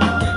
Oh.